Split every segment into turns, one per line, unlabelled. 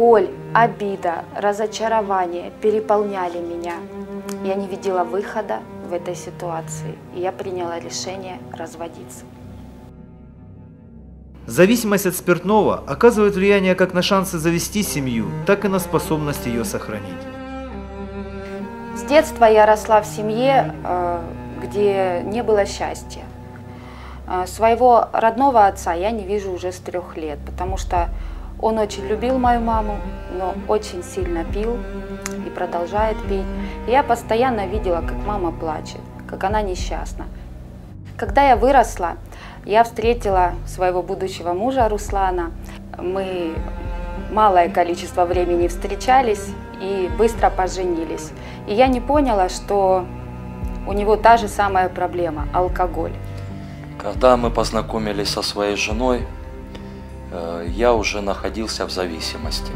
Боль, обида, разочарование переполняли меня. Я не видела выхода в этой ситуации, и я приняла решение разводиться.
Зависимость от спиртного оказывает влияние как на шансы завести семью, так и на способность ее сохранить.
С детства я росла в семье, э, где не было счастья. Э, своего родного отца я не вижу уже с трех лет, потому что он очень любил мою маму, но очень сильно пил и продолжает пить. Я постоянно видела, как мама плачет, как она несчастна. Когда я выросла, я встретила своего будущего мужа Руслана. Мы малое количество времени встречались и быстро поженились. И я не поняла, что у него та же самая проблема – алкоголь.
Когда мы познакомились со своей женой, я уже находился в зависимости.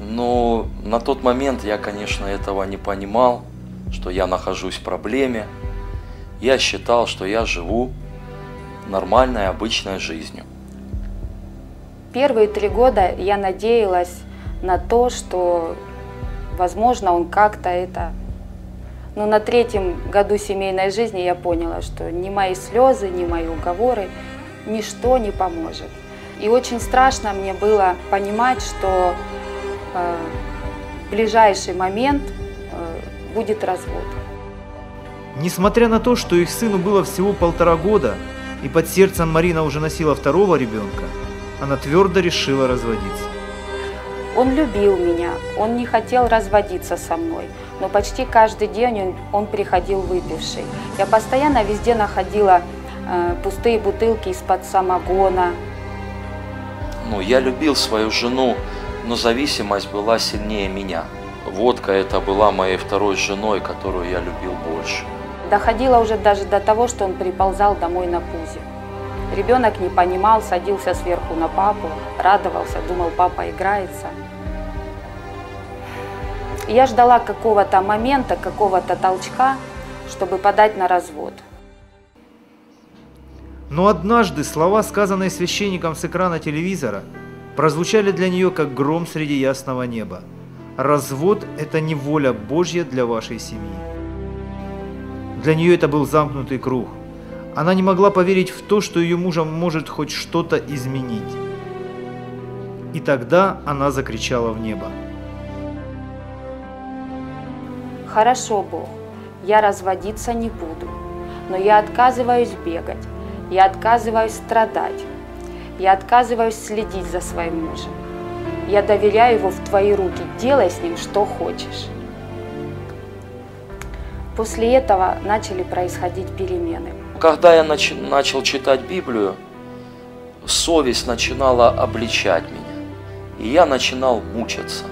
Но на тот момент я, конечно, этого не понимал, что я нахожусь в проблеме. Я считал, что я живу нормальной, обычной жизнью.
Первые три года я надеялась на то, что, возможно, он как-то это... Но на третьем году семейной жизни я поняла, что ни мои слезы, ни мои уговоры, ничто не поможет. И очень страшно мне было понимать, что э, в ближайший момент э, будет развод.
Несмотря на то, что их сыну было всего полтора года, и под сердцем Марина уже носила второго ребенка, она твердо решила разводиться.
Он любил меня, он не хотел разводиться со мной, но почти каждый день он, он приходил выпивший. Я постоянно везде находила э, пустые бутылки из-под самогона,
ну, я любил свою жену, но зависимость была сильнее меня. Водка это была моей второй женой, которую я любил больше.
Доходило уже даже до того, что он приползал домой на пузе. Ребенок не понимал, садился сверху на папу, радовался, думал, папа играется. Я ждала какого-то момента, какого-то толчка, чтобы подать на развод.
Но однажды слова, сказанные священником с экрана телевизора, прозвучали для нее как гром среди ясного неба. Развод – это не воля Божья для вашей семьи. Для нее это был замкнутый круг. Она не могла поверить в то, что ее мужа может хоть что-то изменить. И тогда она закричала в небо.
«Хорошо, Бог, я разводиться не буду, но я отказываюсь бегать, я отказываюсь страдать. Я отказываюсь следить за своим мужем. Я доверяю его в твои руки. Делай с ним что хочешь. После этого начали происходить перемены.
Когда я нач начал читать Библию, совесть начинала обличать меня. И я начинал мучиться.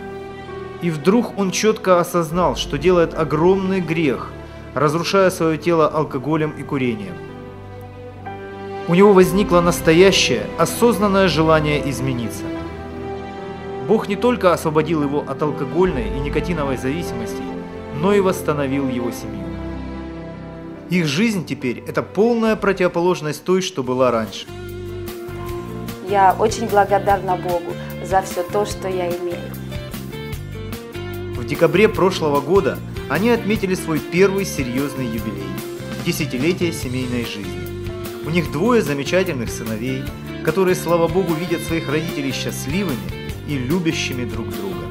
И вдруг он четко осознал, что делает огромный грех, разрушая свое тело алкоголем и курением. У него возникло настоящее, осознанное желание измениться. Бог не только освободил его от алкогольной и никотиновой зависимости, но и восстановил его семью. Их жизнь теперь – это полная противоположность той, что была раньше.
Я очень благодарна Богу за все то, что я имею.
В декабре прошлого года они отметили свой первый серьезный юбилей – десятилетие семейной жизни. У них двое замечательных сыновей, которые, слава богу, видят своих родителей счастливыми и любящими друг друга.